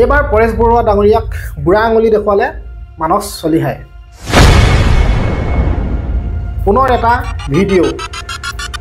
এইবাৰ পৰেশ বৰুৱা ডাঙৰীয়াক বুঢ়া আঙুলি দেখুৱালে মানস চলিহাই। পুনৰ এটা ভিডিঅ'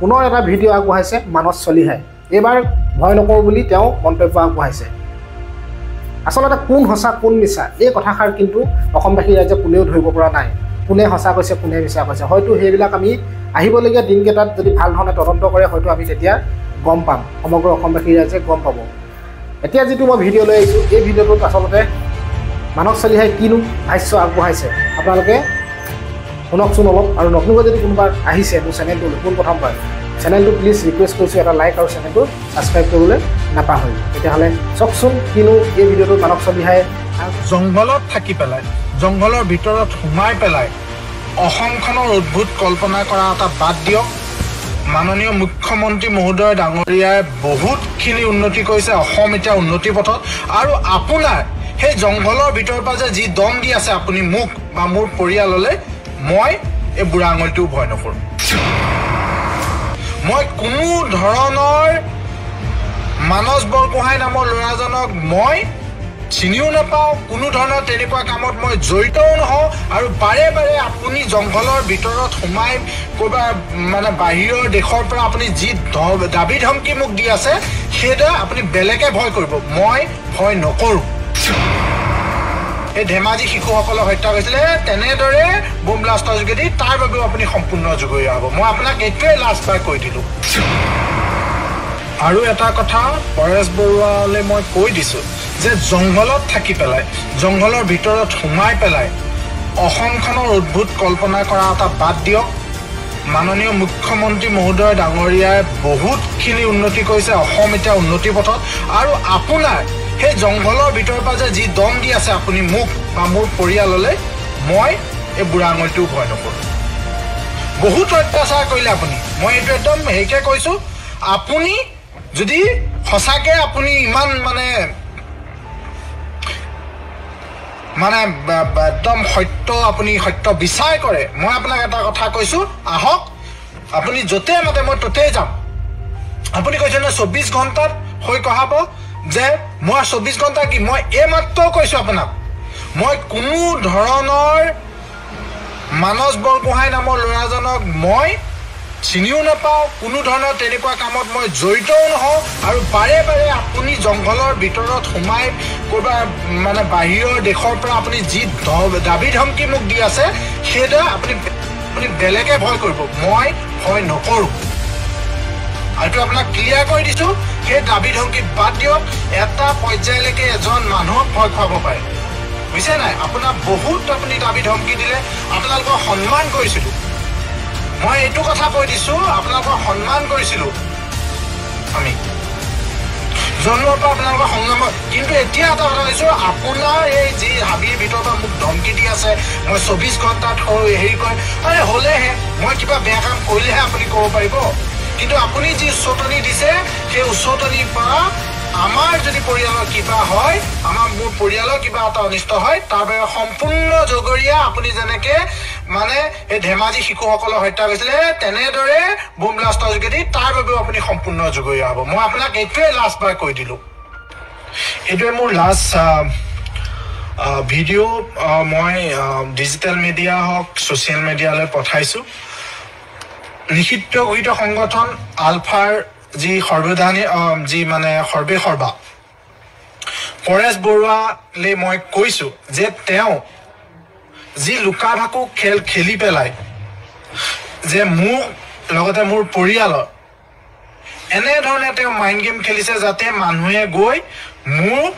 পুনৰ এটা ভিডিঅ' আগবঢ়াইছে মানস চলিহাই। এইবাৰ ভয় নকৰোঁ বুলি তেওঁ মন্তব্য আগবঢ়াইছে। আচলতে কোন সঁচা কোন মিছা এই কথাষাৰ কিন্তু অসমবাসী ৰাইজে কোনেও ধৰিব পৰা নাই। কোনে সঁচা কৈছে কোনে মিছা কৈছে। হয়তো সেইবিলাক আমি আহিবলগীয়া দিনকেইটাত যদি ভাল ধৰণে তদন্ত কৰে হয়তো আমি তেতিয়া গম পাম। সমগ্ৰ অসমবাসী ৰাইজে গম পাব। এতিয়া যিটো মই ভিডিঅ' লৈ আহিছোঁ এই ভিডিঅ'টোত আচলতে মানস চলিহাই কিনো ভাষ্য আগবঢ়াইছে? আপোনালোকে শুনকচোন অলপ আৰু নতুনকৈ যদি কোনোবা আহিছে মোৰ চেনেলটোলৈ পোনপ্ৰথমবাৰ চেনেলটো প্লিজ ৰিকুৱেষ্ট কৰিছোঁ এটা লাইক আৰু চেনেলটো ছাবস্ক্ৰাইব কৰিবলৈ নাপাহৰি তেতিয়াহ'লে চাওকচোন কিনো এই ভিডিঅ'টোত মানস চলিহাই জংঘলত থাকি পেলাই জংঘলৰ ভিতৰত সোমাই পেলাই অসমখনৰ অদ্ভুত কল্পনা কৰা এটা বাদ দিয়ক। মাননীয় মুখ্যমন্ত্ৰী মহোদয় ডাঙৰীয়াই বহুতখিনি উন্নতি কৰিছে অসম এতিয়া উন্নতি পথত। আৰু আপোনাৰ সেই জংঘলৰ ভিতৰৰ পৰা যে যি দম দি আছে আপুনি মোক বা মোৰ পৰিয়াললৈ মই এই বুঢ়া আঙুলিটোও ভয় নকৰোঁ। মই কোনো ধৰণৰ মানস বৰগোহাঁই নামৰ ল'ৰাজনক মই চিনিও নাপাওঁ কোনো ধৰণৰ তেনেকুৱা কামত মই জড়িতও নহওঁ আৰু বাৰে বাৰে আপুনি জংঘলৰ ভিতৰত সোমাই ক'ৰবাত মানে বাহিৰৰ দেশৰ পৰা আপুনি যি দাবী ধমকি মোক দি আছে সেইদৰে আপুনি বেলেগে ভয় কৰিব। মই ভয় নকৰোঁ। এই ধেমাজি শিশুসকলক হত্যা কৰিছিলে তেনেদৰে বোম ব্লাষ্টৰ যোগেদি তাৰ বাবেও আপুনি সম্পূৰ্ণ জগৰীয়া হ'ব মই আপোনাক এইটোৱে লাষ্ট বাৰ কৈ দিলোঁ। আৰু এটা কথা পৰেশ বৰুৱালৈ মই কৈ দিছোঁ। যে জংঘলত থাকি পেলাই জংঘলৰ ভিতৰত সোমাই পেলাই অসমখনৰ অদ্ভুত কল্পনা কৰা এটা বাদ দিয়ক। মাননীয় মুখ্যমন্ত্ৰী মহোদয় ডাঙৰীয়াই বহুতখিনি উন্নতি কৰিছে অসম এতিয়া উন্নতি পথত। আৰু আপোনাৰ সেই জংঘলৰ ভিতৰৰ পৰা যে যি দম দি আছে আপুনি মোক বা মোৰ পৰিয়াললৈ মই এই বুঢ়া আঙুলিটোও ভয় নকৰোঁ। বহুত অত্যাচাৰ কৰিলে আপুনি। মই এইটো একদম হেৰিকে কৈছোঁ। আপুনি যদি সঁচাকে আপুনি ইমান মানে মানে একদম সত্য আপুনি সত্য বিচাৰ কৰে মই আপোনাক এটা কথা কৈছোঁ আহক আপুনি য'তে মাতে মই ত'তেই যাম। আপুনি কৈছে নহয় চৌব্বিছ ঘণ্টাত হৈ কঢ়াব যে মই চৌব্বিছ ঘণ্টা কি মই এইমাত্ৰ কৈছোঁ আপোনাক মই কোনো ধৰণৰ মানস বৰগোহাঁই নামৰ ল'ৰাজনক মই চিনিও নাপাওঁ কোনো ধৰণৰ তেনেকুৱা কামত মই জড়িতও নহওঁ আৰু বাৰে বাৰে আপুনি জংঘলৰ ভিতৰত সোমাই ক'ৰবাত মানে বাহিৰৰ দেশৰ পৰা আপুনি যি দাবী ধমকি মোক দি আছে সেইদৰে আপুনি আপুনি বেলেগে ভয় কৰিব মই ভয় নকৰোঁ। আৰু আপোনাক ক্লিয়াৰ কৰি দিছোঁ সেই দাবী ধমকি বাদ দিয়ক এটা পৰ্যায়লৈকে এজন মানুহক ভয় খুৱাব পাৰে। বুজিছে নাই? আপোনাক বহুত আপুনি দাবী ধমকি দিলে আপোনালোকক সন্মান কৰিছিলোঁ। মই এইটো কথা কৈ দিছোঁ আপোনালোকক সন্মান কৰিছিলোঁ। আমি। জন্মৰ পৰা আপোনালোকৰ সংগ্ৰাম কিন্তু এতিয়া এটা কথা কৈছোঁ আপোনাৰ এই যি হাবিৰ ভিতৰৰ পৰা মোক ধমকি দি আছে মই চৌবিছ ঘণ্টাত হেৰি কৰে আৰে হ'লেহে মই কিবা বেয়া কাম কৰিলেহে আপুনি ক'ব পাৰিব। কিন্তু আপুনি যি উচতনি দিছে সেই উচতনিৰ পৰা আমাৰ যদি পৰিয়ালৰ কিবা হয় আমাৰ মোৰ পৰিয়ালৰ কিবা এটা অনিষ্ট হয় তাৰ বাবে সম্পূৰ্ণ জগৰীয়া আপুনি যেনেকে মানে এই ধেমাজি শিশুসকলক হত্যা কৰিছিলে তেনেদৰে বোম ব্লাষ্টৰ যোগেদি তাৰ বাবেও আপুনি সম্পূৰ্ণ জগৰীয়া হ'ব। মই আপোনাক এইটোৱে লাষ্ট বাৰ কৈ দিলোঁ। এইটোৱে মোৰ লাষ্ট ভিডিঅ' মই ডিজিটেল মিডিয়া হওক ছ'চিয়েল মিডিয়ালৈ পঠাইছোঁ। নিষিদ্ধ ঘোষিত সংগঠন আলফাৰ যি সৰ্বধানী যি মানে সৰ্বে সৰ্বা। পৰেশ বৰুৱালৈ মই কৈছোঁ যে তেওঁ যি লুকা ভাকু খেল খেলি পেলাই যে মোক লগতে মোৰ পৰিয়ালৰ এনেধৰণে তেওঁ মাইণ্ড গেম খেলিছে যাতে মানুহে গৈ মোক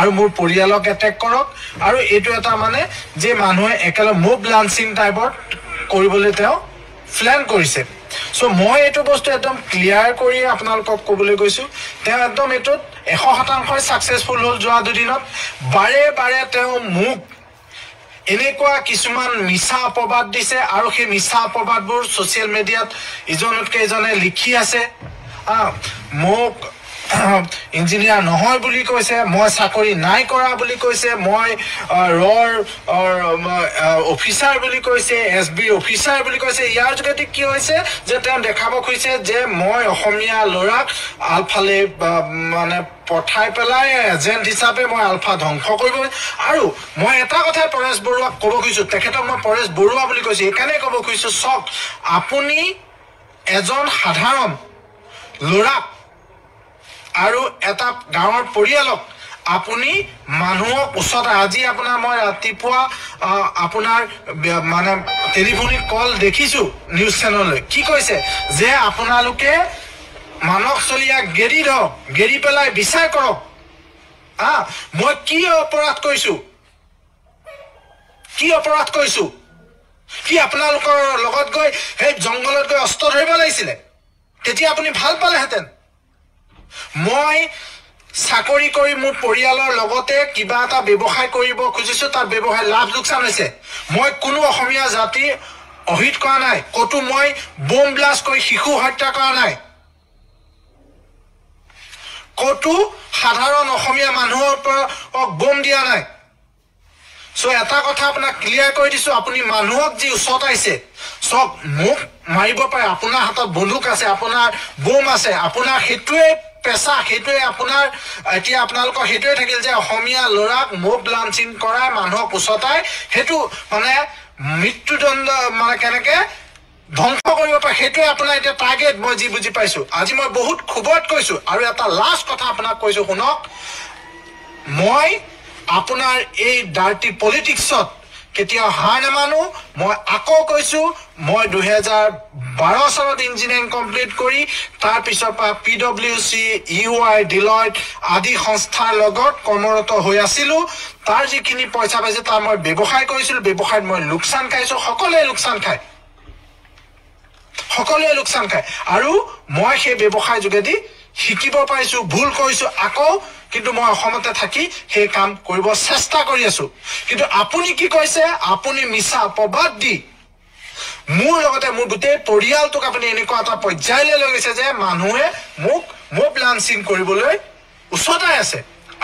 আৰু মোৰ পৰিয়ালক এটেক কৰক আৰু এইটো এটা মানে যে মানুহে একেলগে মুভ লাঞ্চিং টাইপত কৰিবলৈ তেওঁ প্লেন কৰিছে। চ' মই এইটো বস্তু একদম ক্লিয়াৰ কৰি আপোনালোকক ক'বলৈ গৈছোঁ। তেওঁ একদম এইটোত এশ শতাংশই ছাকচেছফুল হ'ল যোৱা দুদিনত। বাৰে বাৰে তেওঁ মোক এনেকুৱা কিছুমান মিছা অপবাদ দিছে আৰু সেই মিছা অপবাদবোৰ ছ'চিয়েল মিডিয়াত ইজনতকৈ ইজনে লিখি আছে। মোক ইঞ্জিনিয়াৰ নহয় বুলি কৈছে মই চাকৰি নাই কৰা বুলি কৈছে মই ৰৰ অফিচাৰ বুলি কৈছে এছ বি অফিচাৰ বুলি কৈছে। ইয়াৰ যোগেদি কি হৈছে যে তেওঁ দেখাব খুজিছে যে মই অসমীয়া ল'ৰাক আলফালে মানে পঠাই পেলাই এজেণ্ট হিচাপে মই আলফা ধ্বংস কৰিব। আৰু মই এটা কথাই পৰেশ বৰুৱাক ক'ব খুজিছোঁ তেখেতক মই পৰেশ বৰুৱা বুলি কৈছোঁ। সেইকাৰণে ক'ব খুজিছোঁ চাওক আপুনি এজন সাধাৰণ ল'ৰাক আৰু এটা গাঁৱৰ পৰিয়ালক আপুনি মানুহক ওচৰত আজি আপোনাৰ মই ৰাতিপুৱা আপোনাৰ মানে টেলিফোনিক কল দেখিছোঁ নিউজ চেনেললৈ। কি কৈছে? যে আপোনালোকে মানস চলিয়াক গেৰি ধৰক গেৰি পেলাই বিচাৰ কৰক। হা? মই কি অপৰাধ কৰিছোঁ কি অপৰাধ কৰিছোঁ কি আপোনালোকৰ লগত গৈ সেই জংঘলত গৈ অস্ত্ৰ ধৰিব লাগিছিলে? তেতিয়া আপুনি ভাল পালেহেঁতেন। মই চাকৰি কৰি মোৰ পৰিয়ালৰ লগতে কিবা এটা ব্যৱসায় কৰিব খুজিছো তাত ব্যৱসায় লাভ লোকচান হৈছে। মই কোনো অসমীয়া জাতি অহিত কৰা নাই ক'তো মই বোম ব্লাষ্ট কৰি শিশু হত্যা কৰা নাই। ক'তো সাধাৰণ অসমীয়া মানুহৰ পৰা বোম দিয়া নাই। চ' এটা কথা আপোনাক ক্লিয়াৰ কৰি দিছো আপুনি মানুহক যি আহিছে চক মোক মাৰিব পাৰে আপোনাৰ হাতত বন্দুক আছে আপোনাৰ বোম আছে আপোনাৰ সেইটোৱে পেচা সেইটোৱে আপোনাৰ এতিয়া আপোনালোকৰ সেইটোৱে থাকিল যে অসমীয়া ল'ৰাক মুখ লাঞ্চিং কৰাই মানুহক উচতাই সেইটো মানে মৃত্যুদণ্ড মানে কেনেকে ধ্বংস কৰিব পাৰে সেইটোৱে আপোনাৰ এতিয়া টাৰ্গেট মই যি বুজি পাইছো। আজি মই বহুত ক্ষোভত কৈছো আৰু এটা লাষ্ট কথা আপোনাক কৈছো শুনক। মই আপোনাৰ এই ডাৰ্টি পলিটিক্সত কেতিয়াও হাৰ নামানো মই আকৌ কৈছো মই দুহেজাৰ বাৰ চনত ইঞ্জিনিয়াৰিং কমপ্লিট কৰি তাৰ পিছৰ পৰা P W C U I Deloitte আদি সংস্থাৰ লগত কৰ্মৰত হৈ আছিলো। তাৰ যিখিনি পইচা পাইছে তাৰ মই ব্যৱসায় কৰিছিলো ব্যৱসায়ত মই লোকচান খাইছো সকলোৱে লোকচান খায়। সকলোৱে লোকচান খায়। আৰু মই সেই ব্যৱসায় যোগেদি শিকিব পাৰিছো ভুল কৰিছো আকৌ কিন্তু মই অসমতে থাকি সেই কাম কৰিব চেষ্টা কৰি আছো। কিন্তু আপুনি কি কৈছে? আপুনি মিছা অপবাদ দি। মোৰ লগতে মোৰ গোটেই পৰিয়ালটোক আপুনি এনেকুৱা এটা পৰ্যায়লৈ লৈ গৈছে যে মানুহে মোক মোক লাঞ্চিং কৰিবলৈ ওচৰতে আছে।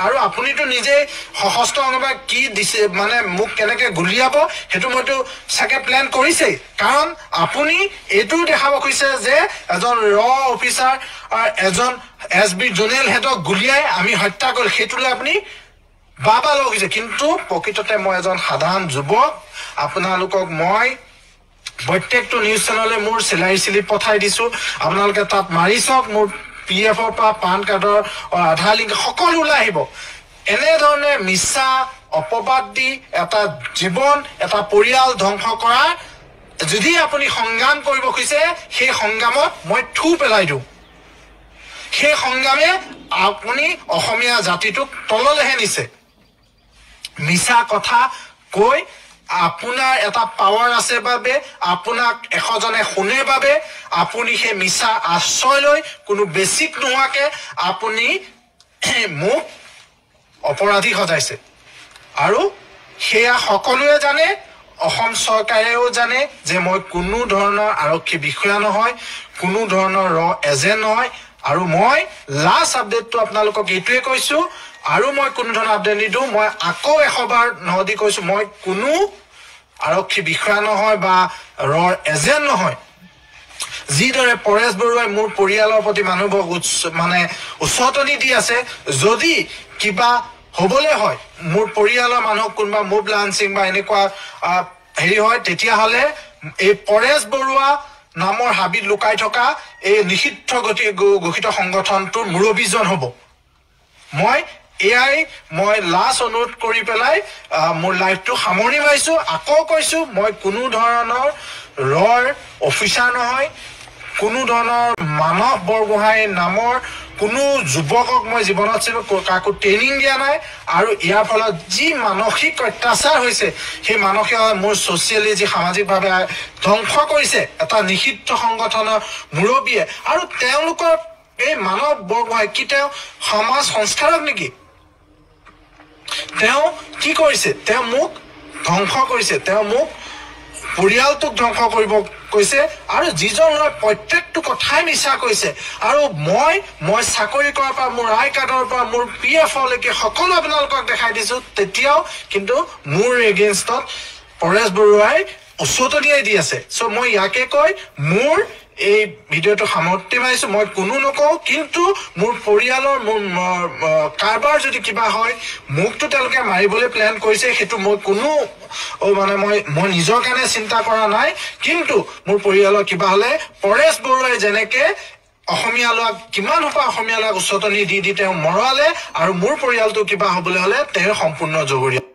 আৰু আপুনিতো নিজেই সশস্ত্ৰ অংগবা কি দিছে মানে মোক কেনেকে গুলিয়াব সেইটো মইতো চাগে প্লেন কৰিছেই। কাৰণ আপুনি এইটোও দেখাব খুজিছে যে এজন ৰ অফিচাৰ এজন এছ বি জোনেল হেডক গুলিয়াই আমি হত্যা কৰিলোঁ। সেইটোলৈ আপুনি বাবা লগ হৈছে। কিন্তু প্ৰকৃততে মই এজন সাধাৰণ যুৱক। আপোনালোকক মই প্ৰত্যেকটো নিউজ চেনেলে মোৰ চেলাৰী শ্লিপ পঠাই দিছো। আপোনালোকে তাত মাৰি চাওক। মোৰ পি এফৰ পৰা পান কাৰ্ডৰ আধাৰ লিংক সকলো ওলাই আহিব। এনেধৰণে মিছা অপবাদ দি এটা জীৱন এটা পৰিয়াল ধ্বংস কৰা যদি আপুনি সংগ্ৰাম কৰিব খুজিছে সেই সংগ্ৰামত মই থু পেলাই দিওঁ। সেই সংগ্ৰামে আপুনি অসমীয়া জাতিটোক তললৈহে নিছে। মিছা কথা কৈ আপোনাৰ এটা পাৱাৰ আছে বাবে আপোনাক এশজনে শুনে বাবে আপুনি সেই মিছা আশ্ৰয় লৈ কোনো বেছিক নোহোৱাকে আপুনি মোক অপৰাধী সজাইছে। আৰু সেয়া সকলোৱে জানে অসম চৰকাৰেও জানে যে মই কোনো ধৰণৰ আৰক্ষী বিষয়া নহয় কোনো ধৰণৰ ৰ এজেণ্ট নহয়। আৰু মই লাষ্ট আপডেটটো আপোনালোকক এইটোৱে কৈছো আৰু মই কোনো ধৰণৰ আপডেট নিদিওঁ মই আকৌ এশবাৰ নহদি কৈছো মই কোনো আৰক্ষী বিষয়া নহয় বা ৰৰ এজেণ্ট নহয়। যিদৰে পৰেশ বৰুৱাই মোৰ পৰিয়ালৰ প্ৰতি মানুহবোৰক মানে উচতনি দি আছে যদি কিবা হ'বলৈ হয় মোৰ পৰিয়ালৰ মানুহক কোনোবা মুভ লাঞ্চিং বা এনেকুৱা হেৰি হয় তেতিয়াহ'লে এই পৰেশ বৰুৱা নামৰ হাবিত লুকাই থকা এই নিষিদ্ধ গতি ঘোষিত সংগঠনটোৰ মুৰব্বীজন হ'ব। মই এয়াই মই লাষ্ট অনুৰোধ কৰি পেলাই মোৰ লাইফটো সামৰণি মাৰিছো। আকৌ কৈছো মই কোনো ধৰণৰ ৰৰ অফিচাৰ নহয় কোনো ধৰণৰ মানৱ বৰগোহাঁই নামৰ কোনো যুৱকক মই জীৱনত কাকো ট্ৰেইনিং দিয়া নাই। আৰু ইয়াৰ ফলত যি মানসিক অত্যাচাৰ হৈছে সেই মানসিক মোৰ ছ'চিয়েলি যি সামাজিকভাৱে ধ্বংস কৰিছে এটা নিষিদ্ধ সংগঠনৰ মুৰব্বীয়ে। আৰু তেওঁলোকৰ এই মানৱ বৰগোহাঁই কি তেওঁ সমাজ সংস্কাৰক নেকি? তেওঁ কি কৰিছে? তেওঁ মোক ধ্বংস কৰিছে। তেওঁ মোক পৰিয়ালটোক ধ্বংস কৰিব কৈছে আৰু যিজন ল'ৰাই প্ৰত্যেকটো কথাই মিছা কৈছে আৰু মই মই চাকৰি কৰাৰ পৰা মোৰ আই কাৰ্ডৰ পৰা মোৰ পি এফলৈকে সকলো আপোনালোকক দেখাই দিছো তেতিয়াও কিন্তু মোৰ এগেইনষ্টত পৰেশ বৰুৱাই উচতনিয়াই দি আছে। চ' মই ইয়াকে কৈ মোৰ এই ভিডিঅ'টো সামৰণি মাৰিছো মই কোনো নকওঁ কিন্তু মোৰ পৰিয়ালৰ মোৰ কাৰোবাৰ যদি কিবা হয় মোকতো তেওঁলোকে মাৰিবলৈ প্লেন কৰিছে সেইটো মই কোনো মানে মই মই নিজৰ কাৰণে চিন্তা কৰা নাই কিন্তু মোৰ পৰিয়ালৰ কিবা হ'লে পৰেশ বৰুৱাই যেনেকে অসমীয়া ল'ৰাক কিমান সোপা অসমীয়া ল'ৰাক উচতনি দি দি তেওঁ মৰৱালে আৰু মোৰ পৰিয়ালটো কিবা হ'বলৈ হ'লে তেওঁ সম্পূৰ্ণ জগৰীয়া।